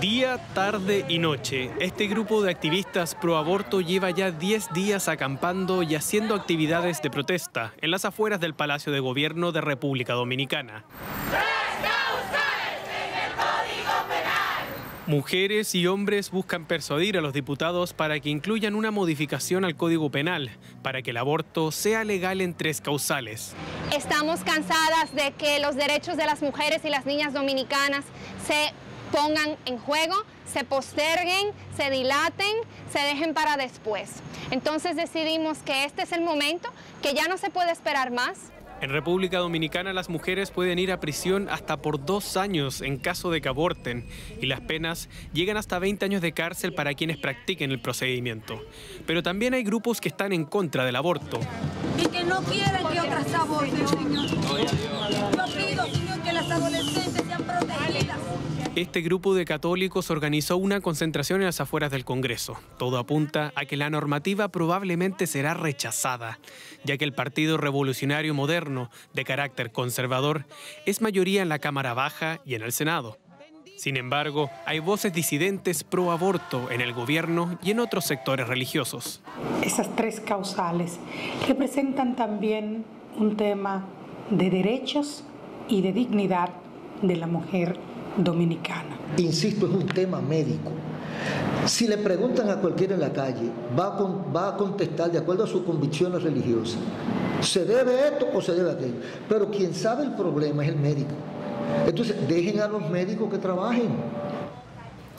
Día, tarde y noche, este grupo de activistas pro aborto lleva ya 10 días acampando y haciendo actividades de protesta en las afueras del Palacio de Gobierno de República Dominicana. Mujeres y hombres buscan persuadir a los diputados para que incluyan una modificación al Código Penal para que el aborto sea legal en tres causales. Estamos cansadas de que los derechos de las mujeres y las niñas dominicanas se pongan en juego, se posterguen, se dilaten, se dejen para después. Entonces decidimos que este es el momento, que ya no se puede esperar más. En República Dominicana las mujeres pueden ir a prisión hasta por dos años en caso de que aborten y las penas llegan hasta 20 años de cárcel para quienes practiquen el procedimiento. Pero también hay grupos que están en contra del aborto. Y que no quieren que otras aborten, señor. Este grupo de católicos organizó una concentración en las afueras del Congreso. Todo apunta a que la normativa probablemente será rechazada, ya que el Partido Revolucionario Moderno, de carácter conservador, es mayoría en la Cámara Baja y en el Senado. Sin embargo, hay voces disidentes pro aborto en el gobierno y en otros sectores religiosos. Esas tres causales representan también un tema de derechos y de dignidad de la mujer dominicana. Insisto, es un tema médico. Si le preguntan a cualquiera en la calle, va a, con, va a contestar de acuerdo a sus convicciones religiosas. ¿Se debe esto o se debe aquello? Pero quien sabe el problema es el médico. Entonces, dejen a los médicos que trabajen.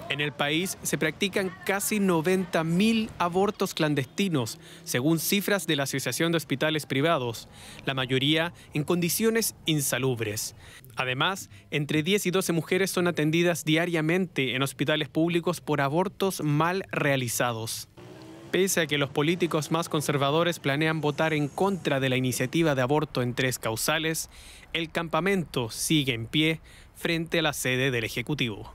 En el país se practican casi 90.000 abortos clandestinos, según cifras de la Asociación de Hospitales Privados, la mayoría en condiciones insalubres. Además, entre 10 y 12 mujeres son atendidas diariamente en hospitales públicos por abortos mal realizados. Pese a que los políticos más conservadores planean votar en contra de la iniciativa de aborto en tres causales, el campamento sigue en pie frente a la sede del Ejecutivo.